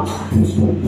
我卖不到。